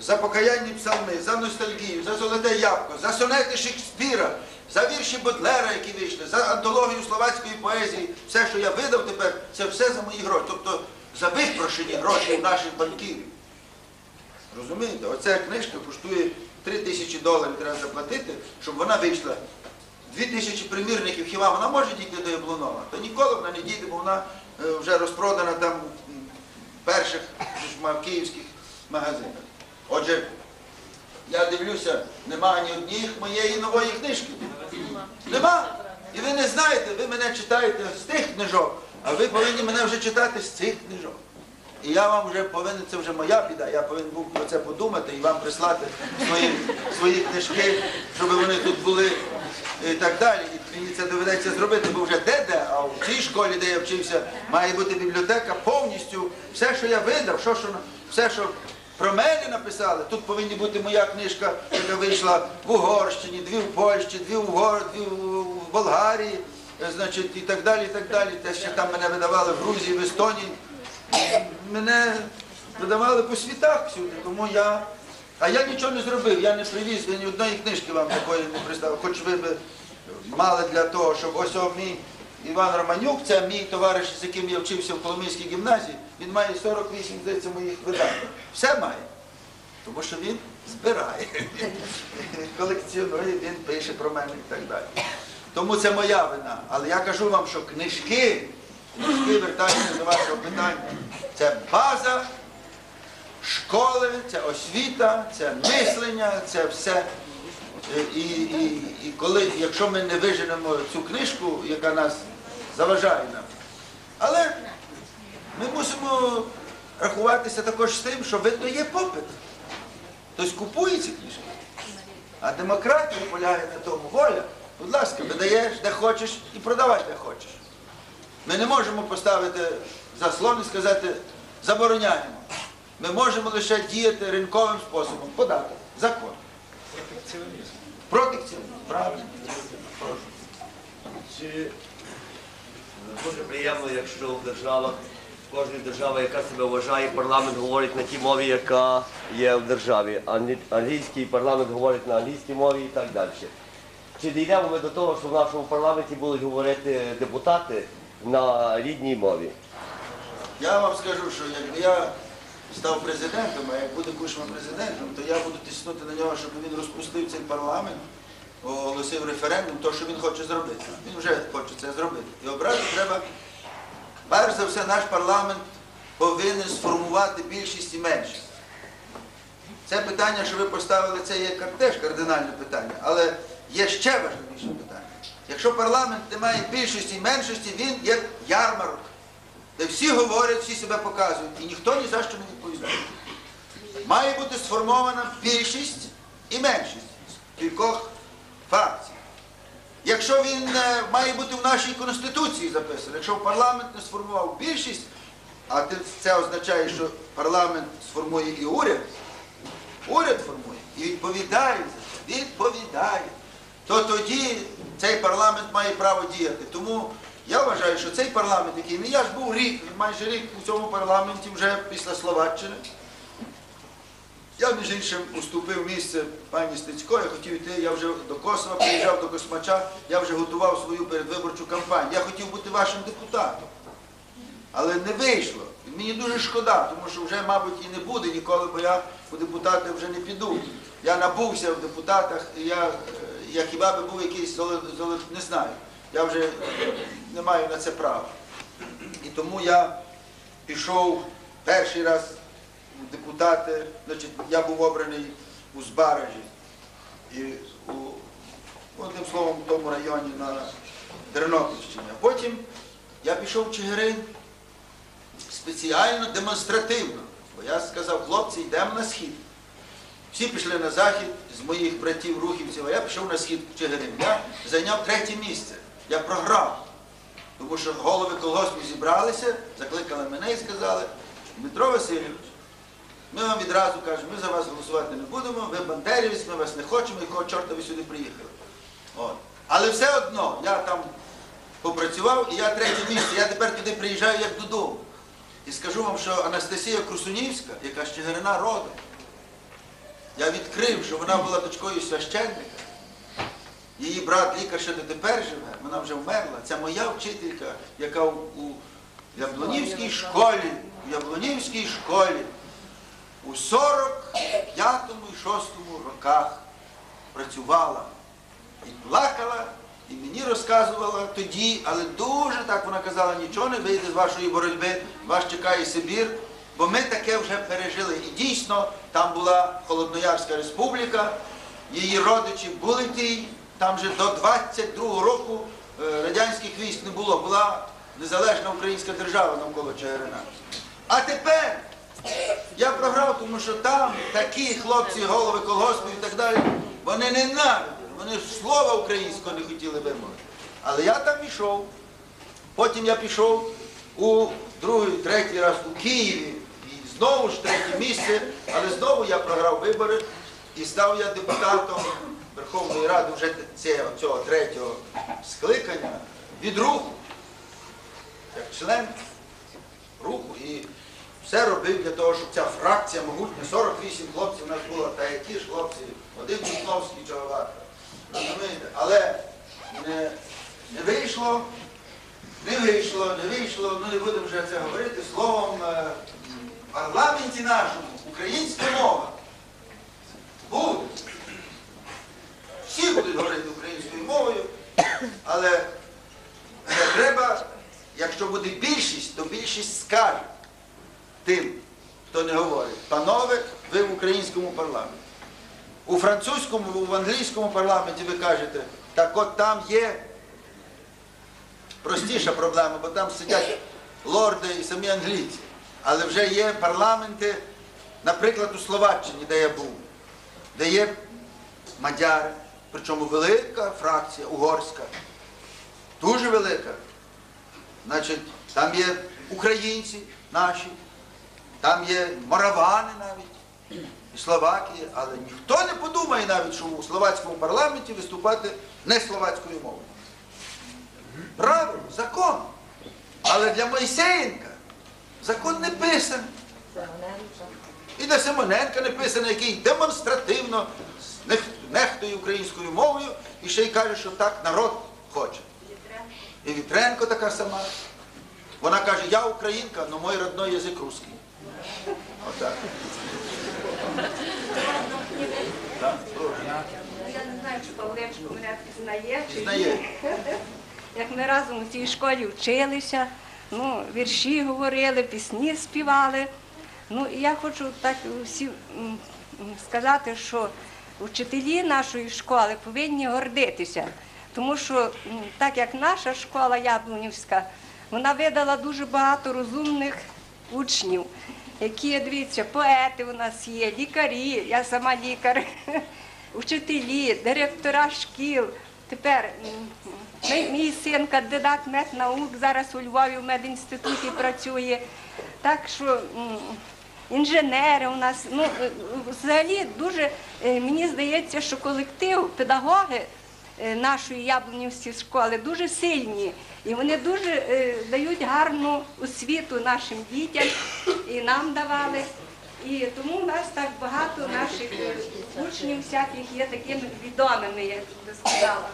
за покаянні псалми, за ностальгію, за золоте ябко, за сонети Шекспіра, за вірші Бодлера, які вийшли, за антологію словацької поезії. Все, що я видав тепер, це все за мої гроші. Тобто за випрошені гроші у наших банкірів. Розумієте? Оця книжка коштує 3 тисячі доларів треба заплатити, щоб вона вийшла. Дві тисячі примірників, хіба вона може дійти до Яблунова? То ніколи вона не дійде, бо вона вже розпродана там в перших київських магазинах. Отже, я дивлюся, нема ні однієї моєї нової книжки. Нема. І ви не знаєте, ви мене читаєте з тих книжок, а ви повинні мене вже читати з цих книжок. І я вам вже повинен, це вже моя біда, я повинен був про це подумати і вам прислати свої, свої книжки, щоб вони тут були і так далі. І мені це доведеться зробити, бо вже де-де, а в цій школі, де я вчився, має бути бібліотека повністю. Все, що я видав, що, що, все, що про мене написали, тут повинні бути моя книжка, яка вийшла в Угорщині, дві в Польщі, дві в, Угор, дві в в Болгарії, е, значить, і так далі, і так далі. Те, що там мене видавали в Грузії, в Естонії мене видавали по світах всюди, тому я. А я нічого не зробив, я не привіз, я ні одної книжки вам такої не представив. Хоч ви б мали для того, щоб ось мій Іван Романюк, це мій товариш, з яким я вчився в Коломийській гімназії, він має 48, здається, моїх видань. Все має. Тому що він збирає, колекціонує, він пише про мене і так далі. Тому це моя вина. Але я кажу вам, що книжки Батьки, вертаюся до вашого питання. Це база школи, це освіта, це мислення, це все. І, і, і коли, якщо ми не виженемо цю книжку, яка нас заважає нам. Але ми мусимо рахуватися також з тим, що видно є попит. Хтось купує ці книжки. А демократія полягає на тому воля. Будь ласка, видаєш де хочеш і продавай де хочеш. Ми не можемо поставити заслон і сказати забороняємо. Ми можемо лише діяти ринковим способом, подати закон. Протекціонізм. Протекціонізм. Правильно. Прошу. Чи дуже приємно, якщо в державах, кожна держава, яка себе вважає, парламент говорить на тій мові, яка є в державі. Англі- Англійський парламент говорить на англійській мові і так далі. Чи дійдемо ми до того, що в нашому парламенті будуть говорити депутати на рідній мові? Я вам скажу, що якби я став президентом, а як буде Кушма президентом, то я буду тиснути на нього, щоб він розпустив цей парламент, оголосив референдум, то, що він хоче зробити. Він вже хоче це зробити. І обрати треба, перш за все, наш парламент повинен сформувати більшість і меншість. Це питання, що ви поставили, це є теж кардинальне питання, але є ще важливіше питання. Якщо парламент не має більшості і меншості, він є ярмарок, де всі говорять, всі себе показують, і ніхто ні за що не відповідає. Має бути сформована більшість і меншість кількох фракцій. Якщо він е, має бути в нашій конституції записано, якщо парламент не сформував більшість, а це означає, що парламент сформує і уряд, уряд формує і відповідає за це, відповідає, то тоді цей парламент має право діяти. Тому я вважаю, що цей парламент, який не я ж був рік, майже рік у цьому парламенті вже після Словаччини. Я, між іншим, уступив місце пані Стецько, я хотів йти, я вже до Косова приїжджав до Космача, я вже готував свою передвиборчу кампанію. Я хотів бути вашим депутатом. Але не вийшло. Мені дуже шкода, тому що вже, мабуть, і не буде ніколи, бо я у депутати вже не піду. Я набувся в депутатах, я, е, я хіба би був якийсь золо, золо- не знаю. Я вже не маю на це права. І тому я пішов перший раз у депутати, значить, я був обраний у Збаражі. І у, одним словом, в тому районі на Тернопільщині. А потім я пішов в Чигирин спеціально демонстративно. Бо я сказав, хлопці, йдемо на схід. Всі пішли на захід з моїх братів рухівців, а я пішов на схід в Чигирин. Я зайняв третє місце. Я програв. Тому що голови колгоспів зібралися, закликали мене і сказали, Дмитро Васильович, ми вам відразу кажемо, ми за вас голосувати не будемо, ви бандерівець, ми вас не хочемо, якого чорта ви сюди приїхали. От. Але все одно, я там попрацював і я третє місце, я тепер туди приїжджаю як додому. І скажу вам, що Анастасія Крусунівська, яка з Чигирина родом, я відкрив, що вона була дочкою священника. Її брат лікар ще дотепер живе, вона вже вмерла. Це моя вчителька, яка у, Яблонівській школі, у Яблонівській школі у 45-му і 6-му роках працювала і плакала, і мені розказувала тоді, але дуже так вона казала, нічого не вийде з вашої боротьби, вас чекає Сибір, бо ми таке вже пережили. І дійсно там була Холодноярська республіка, її родичі були ті, там вже до 22-го року е, радянських військ не було, була незалежна українська держава навколо Чигирина. А тепер я програв, тому що там такі хлопці, голови колгоспів і так далі, вони ненавиділи, вони ж слова українського не хотіли вимовити. Але я там пішов. Потім я пішов у другий, третій раз у Києві. І знову ж третє місце, але знову я програв вибори і став я депутатом Верховної Ради вже цього, третього скликання від руху, як член руху. І все робив для того, щоб ця фракція могутня, 48 хлопців у нас було, та які ж хлопці, один Дусновський, чого. Розумієте? Але не, не вийшло, не вийшло, не вийшло, ну не будемо вже це говорити. Словом, е, в парламенті нашому українська мова буде. Всі будуть говорити українською мовою, але треба, якщо буде більше. більшість скаже тим, хто не говорить. Панове, ви в українському парламенті. У французькому, в англійському парламенті ви кажете, так от там є простіша проблема, бо там сидять лорди і самі англійці. Але вже є парламенти, наприклад, у Словаччині, де я був, де є мадяри, причому велика фракція угорська, дуже велика. Значить, там є українці наші, там є моравани навіть, і Словакія, але ніхто не подумає навіть, що у словацькому парламенті виступати не словацькою мовою. Правильно, закон. Але для Мойсеєнка закон не писаний. І для Симоненка не писаний, який демонстративно нехтує українською мовою і ще й каже, що так народ хоче. І Вітренко така сама. Вона каже, я українка, але мій родной язик русский. Отак. Я не знаю, чи Павлечко мене пізнає. чи. Як ми разом у цій школі вчилися, ну, вірші говорили, пісні співали. Ну, і я хочу так всім сказати, що вчителі нашої школи повинні гордитися, тому що так як наша школа Яблунівська, вона видала дуже багато розумних учнів, які, дивіться, поети у нас є, лікарі, я сама лікар, учителі, директора шкіл. Тепер мій, син кандидат меднаук, зараз у Львові в медінституті працює. Так що інженери у нас, ну е, взагалі дуже е, мені здається, що колектив, педагоги е, нашої яблунівської школи дуже сильні. І вони дуже дають гарну освіту нашим дітям і нам давали. І тому у нас так багато наших учнів всяких є такими відомими, як би сказала.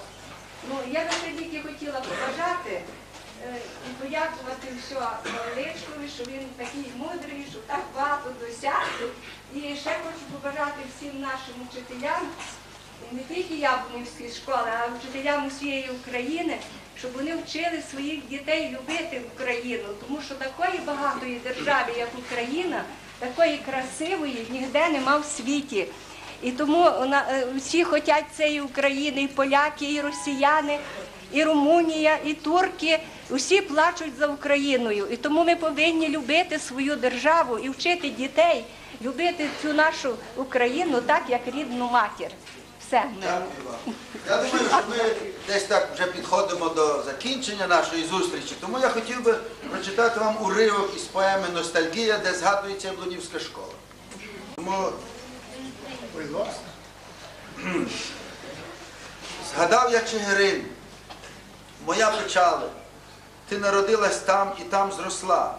Ну, я ще тільки хотіла побажати і подякувати все Павличкові, що він такий мудрий, що так багато досяг. І ще хочу побажати всім нашим учителям, не тільки Яблунівської школи, а вчителям усієї України, щоб вони вчили своїх дітей любити Україну, тому що такої багатої держави, як Україна, такої красивої ніде нема в світі. І тому е, всі хочуть цієї України, і поляки, і росіяни, і Румунія, і турки. Усі плачуть за Україною. І тому ми повинні любити свою державу і вчити дітей любити цю нашу Україну так, як рідну матір. Все. Я думаю, що ми десь так вже підходимо до закінчення нашої зустрічі, тому я хотів би прочитати вам уривок із поеми Ностальгія, де згадується Яблунівська школа. Тому, будь ласка. Згадав я Чигирин, моя печале, ти народилась там і там зросла.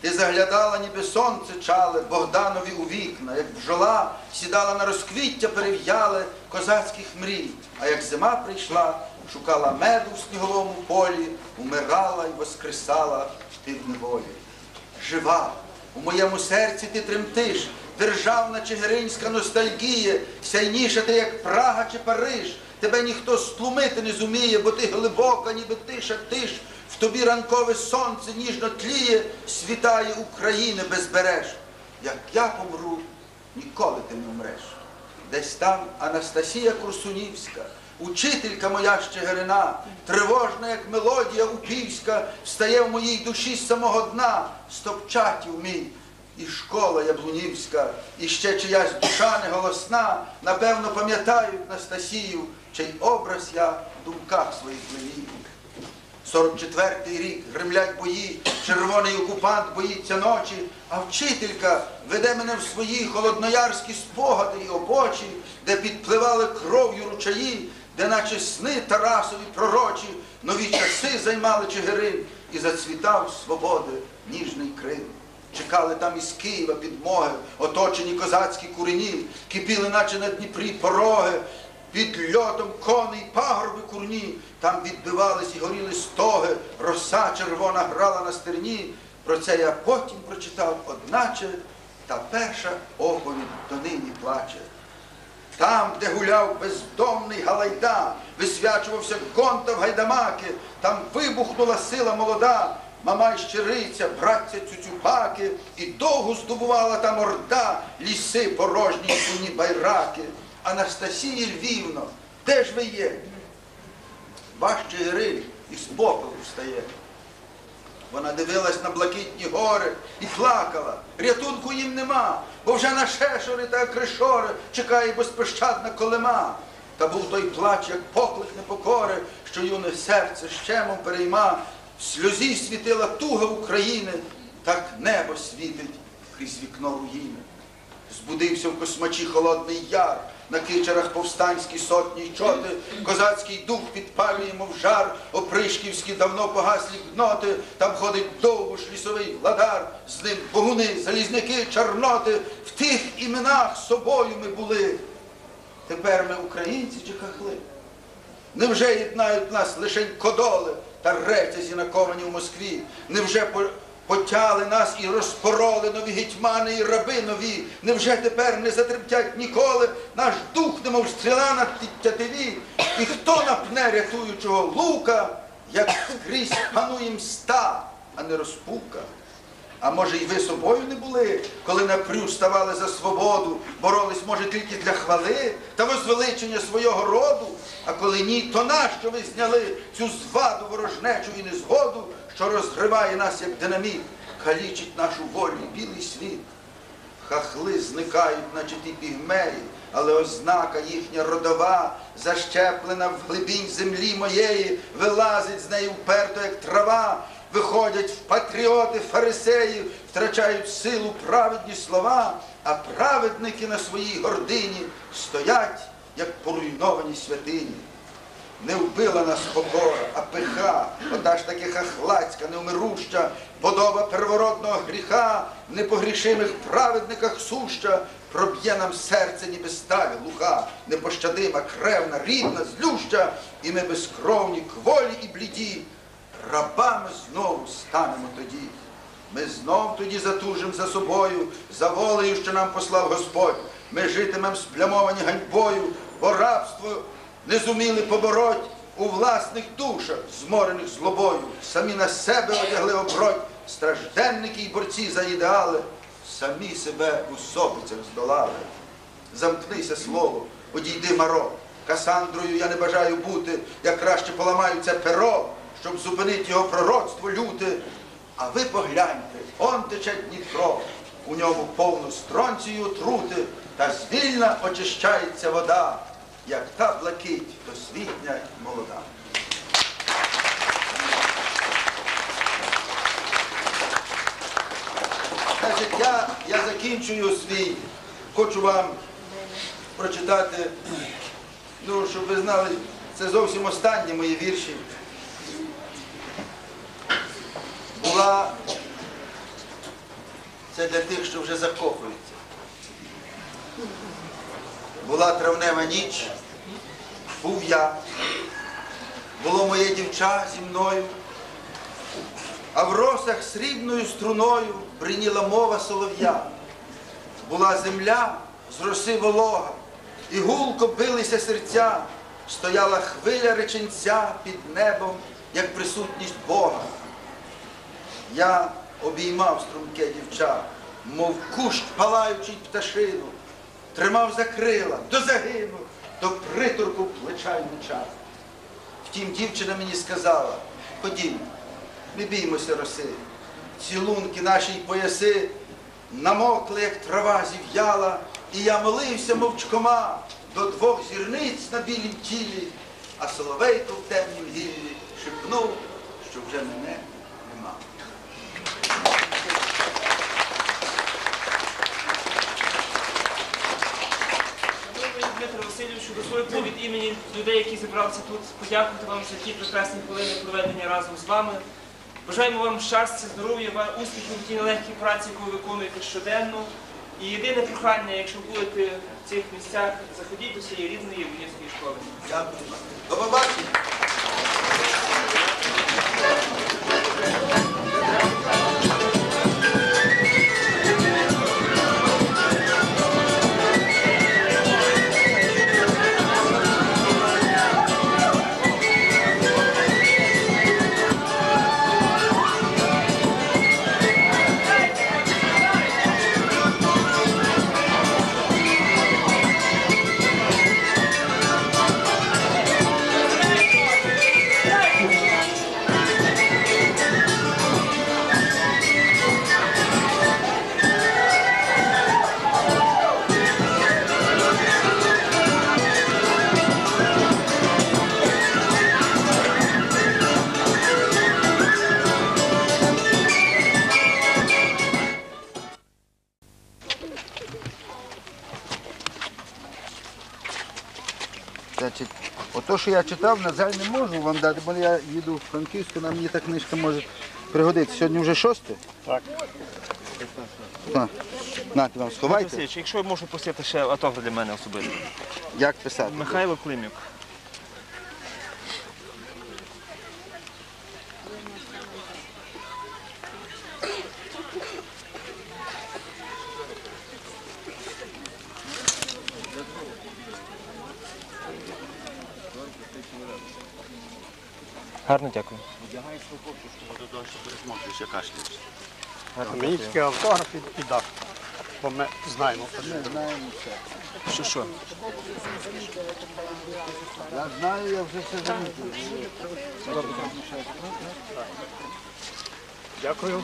Ти заглядала, ніби сонце чале, Богданові у вікна, як бджола сідала на розквіття перев'яле козацьких мрій. А як зима прийшла, шукала меду в сніговому полі, умирала й воскресала ти в неволі. Жива, у моєму серці ти тремтиш, державна чигиринська ностальгія, сяйніша ти, як Прага чи Париж. Тебе ніхто стлумити не зуміє, бо ти глибока, ніби тиша тиш. В тобі ранкове сонце ніжно тліє, світає України безбереж. Як я помру, ніколи ти не вмреш. Десь там Анастасія Курсунівська, учителька моя щегирина, тривожна, як мелодія упівська, встає в моїй душі з самого дна, стопчатів мій. І школа Яблунівська, і ще чиясь душа неголосна, напевно, пам'ятають Настасію, чий образ я в думках своїх лелію. 44-й рік. Гремлять бої, червоний окупант боїться ночі, а вчителька веде мене в свої холодноярські спогади і обочі, де підпливали кров'ю ручаї, де наче сни Тарасові пророчі, нові часи займали Чигирин і зацвітав свободи ніжний Крим. Чекали там із Києва підмоги, оточені козацькі курені, кипіли, наче на Дніпрі пороги, під льотом коней пагорби курні, там відбивались і горіли стоги, роса червона грала на стерні. Про це я потім прочитав, одначе та перша оповідь донині плаче. Там, де гуляв бездомний Галайда, висвячувався гонта в гайдамаки, там вибухнула сила молода, мамай щириця, братця цюцюпаки, і довго здобувала там орда ліси порожні сині байраки. Анастасія Львівно, де ж ви є? Ваш Чигириль із попелу встає. Вона дивилась на блакитні гори і плакала. Рятунку їм нема, бо вже на шешори та кришори чекає безпощадна колема. Та був той плач, як поклик непокори, що юне серце щемом перейма. В сльозі світила туга України, так небо світить крізь вікно руїни. Збудився в космачі холодний яр, на кичерах повстанські сотні й чоти, козацький дух підпалює, мов жар, опришківські давно погаслі гноти, там ходить довго ж лісовий владар, з ним богуни, залізники, чорноти, в тих іменах собою ми були. Тепер ми українці чи хахли? Невже єднають нас лише кодоли та рецязі наковані в Москві? Невже по- потяли нас і розпороли нові гетьмани і раби нові? Невже тепер не затремтять ніколи наш дух, немов стріла на тятиві? І хто напне рятуючого лука, як скрізь панує мста, а не розпука? А може, і ви собою не були, коли на прю ставали за свободу, боролись, може, тільки для хвали та возвеличення свого роду? А коли ні, то нащо ви зняли цю зваду ворожнечу і незгоду, що розриває нас, як динаміт, калічить нашу волю білий світ? Хахли зникають, наче ті пігмеї, але ознака їхня родова, защеплена в глибінь землі моєї, вилазить з неї вперто, як трава, виходять в патріоти фарисеї, втрачають силу праведні слова, а праведники на своїй гордині стоять, як поруйновані святині. Не вбила нас покора, а пиха, ота ж таки хахлацька, невмируща, подоба первородного гріха, в непогрішимих праведниках суща, проб'є нам серце, ніби сталь глуха, непощадима, кревна, рідна, злюща, і ми безкровні, кволі і бліді, рабами знову станемо тоді. Ми знов тоді затужим за собою, за волею, що нам послав Господь. Ми житимем сплямовані ганьбою, бо рабство не зуміли побороть у власних душах, зморених злобою. Самі на себе одягли оброть, стражденники й борці за ідеали, самі себе у собицях здолали. Замкнися слово, одійди маро. Касандрою я не бажаю бути, я краще поламаю це перо, щоб зупинити його пророцтво люте. А ви погляньте, он тече Дніпро, у ньому повно стронцію отрути, та звільна очищається вода, як та блакить досвітня молода. Значить, я, я закінчую свій, хочу вам прочитати, ну, щоб ви знали, це зовсім останні мої вірші. Була це для тих, що вже закохуються. Була травнева ніч, був я, було моє дівча зі мною, а в росах срібною струною бриніла мова солов'я. Була земля з роси волога, і гулко билися серця, стояла хвиля реченця під небом, як присутність Бога. Я обіймав струмке дівча, мов кущ палаючий пташину, тримав за крила, до загину, до приторку плеча й. Втім, дівчина мені сказала, ходімо, не біймося роси, цілунки наші пояси намокли, як трава зів'яла, і я молився мовчкома до двох зірниць на білім тілі, а соловейко в темнім гіллі шепнув, що вже мене нема. Шановний Дмитро Васильовичу, дозвольте від імені людей, які зібралися тут, подякувати вам за ті прекрасні хвилини проведення разом з вами. Бажаємо вам щастя, здоров'я, успіхів в тій нелегкій праці, яку ви виконуєте щоденно. І єдине прохання, якщо будете в цих місцях, заходіть до цієї рідної Євгенівської школи. Дякую. До побачення. Що я читав, на жаль, не можу вам дати, бо я їду в Франківську, нам мені та книжка може пригодитися. Сьогодні вже шосте? Так. На, нате вам сховайте. Якщо я можу просити ще автограф для мене особисто. Як писати? Михайло Климюк. Гарно дякую. Мені тільки автограф і дах. бо ми знаємо. Ми знаємо все. Що що? Я знаю, я вже все замітив. Дякую.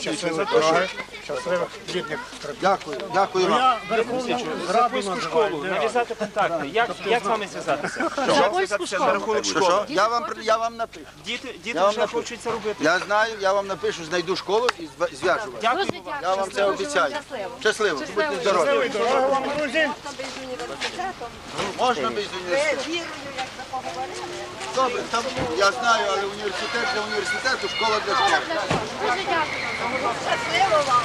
Щасливо. дороги. Щасливих бідних. Дякую, дякую вам. я Верховну Раду Записку школу, нав'язати контакти. Як, як з вами зв'язатися? Як зв'язатися за рахунок Що, школи? Я вам, при- я вам напишу. Діти, Я діти вам вже напишу. хочуть це робити. Я знаю, я вам напишу, знайду школу і зв- зв'яжу вас. Дякую вам. Я вам це обіцяю. Щасливо, будьте здорові. Дорога вам, друзі. Можна без університету? Добре, там я знаю, але університет для університету, школа для школи. Дуже дякую. Щасливо вам.